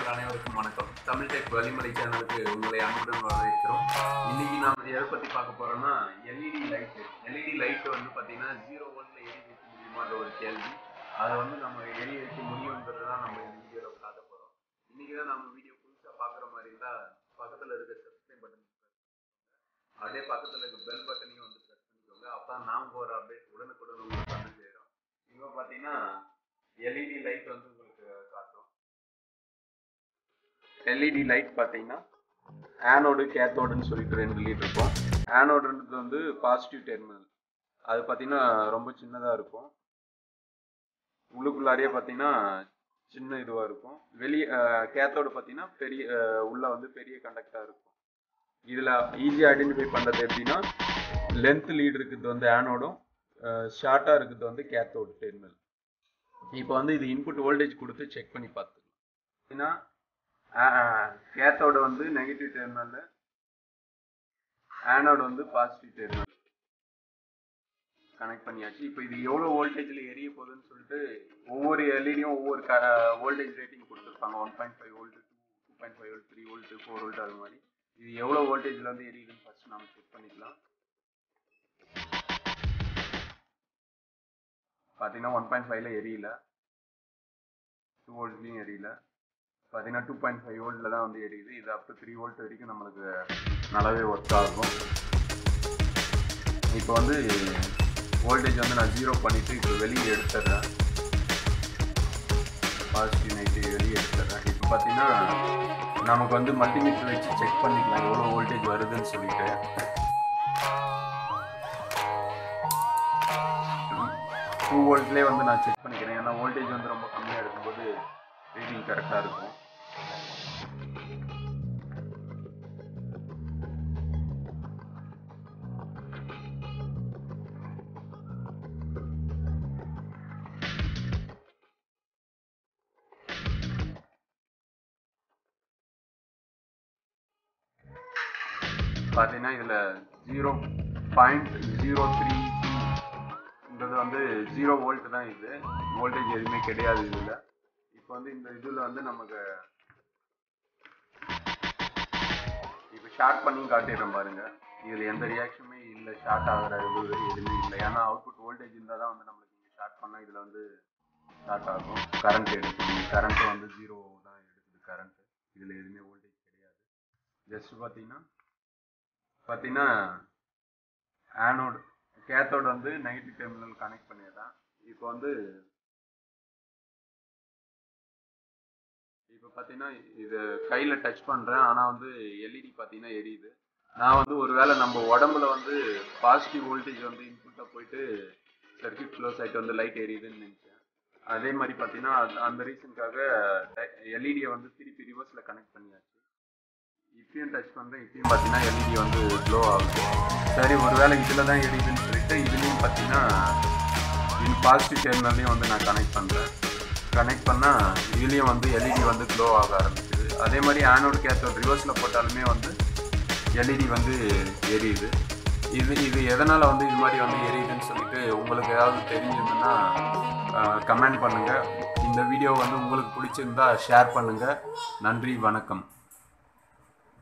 அனைவருக்கும் வணக்கம். தமிழ் டெக் வழிமுறை சேனலுக்கு உங்களை அன்புடன் வரவேற்கிறோம். இன்னைக்கு நாம எதை பத்தி பார்க்க போறோம்னா எல்இடி லைட் எல்இடி லைட் வந்து பாத்தீங்கன்னா ஜீரோ ஒன்ல எரிய வைக்க முடியுமான்ற ஒரு கேள்வி. அதை வந்து நம்ம எரிய வைக்க முடியுன்றது தான் நம்ம இந்த வீடியோல பார்க்க போறோம். இன்னைக்கு தான் நம்ம வீடியோ புதுசா பாக்குற மாதிரி இருந்தா பக்கத்துல இருக்க சப்ஸ்கிரைப் பட்டன் அதே பக்கத்துல இருக்க பெல் பட்டனையும் வந்து press பண்ணிக்கோங்க. அப்பதான் நாம போற அப்டேட் உடனுக்குடன் உங்களுக்கு வந்து சேரும். இப்போ பாத்தீங்கன்னா எல்இடி லைட் வந்து எல்இடி லைட் பார்த்தீங்கன்னா ஆனோடு கேத்தோடுன்னு சொல்லிட்டு ரெண்டு லீட் இருக்கும். ஆனோடுன்றது வந்து பாசிட்டிவ் டெர்மினல் அது பார்த்தீங்கன்னா ரொம்ப சின்னதாக இருக்கும். உள்ளுக்குள்ளாரியே பார்த்தீங்கன்னா சின்ன இதுவாக இருக்கும். வெளியே கேத்தோடு பார்த்தீங்கன்னா பெரிய உள்ளே வந்து பெரிய கண்டக்டாக இருக்கும். இதில் ஈஸியாக ஐடென்டிஃபை பண்ணுறது எப்படின்னா லென்த் லீட் இருக்கிறது வந்து ஆனோடும் ஷார்ட்டாக இருக்கிறது வந்து கேத்தோடு டெர்மினல் இப்போ வந்து இது இன்புட் வோல்டேஜ் கொடுத்து செக் பண்ணி பார்த்துக்கலாம். கேத்தோட வந்து நெகட்டிவ் டெர்மினல் ஆனோடு வந்து பாசிட்டிவ் டெர்மினல் கனெக்ட் பண்ணியாச்சு. இப்போ இது எவ்வளோ வோல்டேஜில் எரிய போகுதுன்னு சொல்லிட்டு ஒவ்வொரு எல்இடியும் ஒவ்வொரு க வோல்டேஜ் ரேட்டிங் கொடுத்துருப்பாங்க. One point five volt two point five volt three volt four volt அது மாதிரி. இது எவ்வளோ வோல்டேஜில் வந்து எரியுதுன்னு ஃபஸ்ட் நம்ம செக் பண்ணிக்கலாம். பார்த்தீங்கன்னா ஒன் பாயிண்ட் ஃபைவ்ல எரியல. டூ வோல்ட்லேயும் எரியல. பார்த்தீங்கன்னா டூ பாயிண்ட் ஃபைவ் வோல்ட்டில் தான் வந்து எரியுது இது அப் டு த்ரீ வோல்ட் வரைக்கும் நம்மளுக்கு நல்லாவே ஒர்க் ஆகும் இப்போ வந்து வோல்டேஜ் வந்து நான் ஜீரோ பண்ணிவிட்டு இப்போ வெளியே எடுத்துடுறேன் பாசிட்டிவ் நெகட்டிவ் வெளியே எடுத்துடுறேன் இப்போ பார்த்தீங்கன்னா நமக்கு வந்து மல்டிமீட்டர் வச்சு செக் பண்ணிக்கலாம் எவ்வளோ வோல்டேஜ் வருதுன்னு சொல்லிட்டு. டூ வோல்ட்லேயே வந்து நான் செக் பண்ணிக்கிறேன். ஏன்னா வோல்டேஜ் வந்து ரொம்ப கம்மியாக இருக்கும்போது ரீடிங் கரெக்டாக இருக்கும். பார்த்தீங்கன்னா இதில் ஜீரோ பாயிண்ட் ஜீரோ த்ரீன்றது வந்து ஜீரோ வோல்ட் தான் இது. வோல்டேஜ் எதுவுமே கிடையாது இதில். இப்போ வந்து இந்த இதில் வந்து நமக்கு இப்போ ஷார்ட் பண்ணி காட்டிடுறேன் பாருங்க. இதில் எந்த ரியாக்ஷனுமே இல்லை ஷார்ட் ஆகிற இது எதுவுமே இல்லை. ஏன்னா அவுட்புட் வோல்டேஜ் இருந்தால் தான் வந்து நம்மளுக்கு இங்கே ஷார்ட் பண்ணால் இதில் வந்து ஷார்ட் ஆகும். கரண்ட் எடுக்குது. கரண்ட்டு வந்து ஜீரோ தான் எடுக்குது கரண்ட் இதில் எதுவுமே வோல்டேஜ் கிடையாது. ஜஸ்ட் பார்த்தீங்கன்னா பார்த்தீங்கன்னா ஆனோடு கேத்தோடு வந்து நெகட்டிவ் டெர்மினல் கனெக்ட் பண்ணிடுறேன் இப்போ வந்து இப்போ பார்த்தீங்கன்னா இது கையில் டச் பண்ணுறேன் ஆனால் வந்து எல்இடி பார்த்தீங்கன்னா எரியுது. நான் வந்து ஒருவேளை நம்ம உடம்புல வந்து பாசிட்டிவ் வோல்டேஜ் வந்து இன்புட்டாக போயிட்டு சர்க்கியூட் க்ளோஸ் ஆகிட்டு வந்து லைட் எரியுதுன்னு நினச்சேன். அதே மாதிரி பார்த்தீங்கன்னா அந்த- அந்த ரீசனுக்காக எல்இடியை வந்து திருப்பி ரிவர்ஸில் கனெக்ட் பண்ணியாச்சு. இப்பயும் டச் பண்ணுறேன் இப்பயும் பார்த்தீங்கன்னா எல்இடி வந்து க்ளோ ஆகுது. சரி ஒருவேளை இதில் தான் எரியுதுன்னு சொல்லிட்டு இதுலேயும் பார்த்தீங்கன்னா இது பாசிட்டிவ் டெர்மினல்லையும் வந்து நான் கனெக்ட் பண்ணுறேன் கனெக்ட் பண்ணால் இதுலேயும் வந்து எல்இடி வந்து க்ளோ ஆக ஆரம்பிக்குது. அதே மாதிரி ஆனோடு கேத்தோட் ரிவர்ஸில் போட்டாலுமே வந்து எல்இடி வந்து எரியுது. இது இது எதனால் வந்து இது மாதிரி வந்து எரியுதுன்னு சொல்லிட்டு உங்களுக்கு ஏதாவது தெரிஞ்சதுன்னா கமெண்ட் பண்ணுங்கள் இந்த வீடியோ வந்து உங்களுக்கு பிடிச்சிருந்தா ஷேர் பண்ணுங்கள் நன்றி வணக்கம்.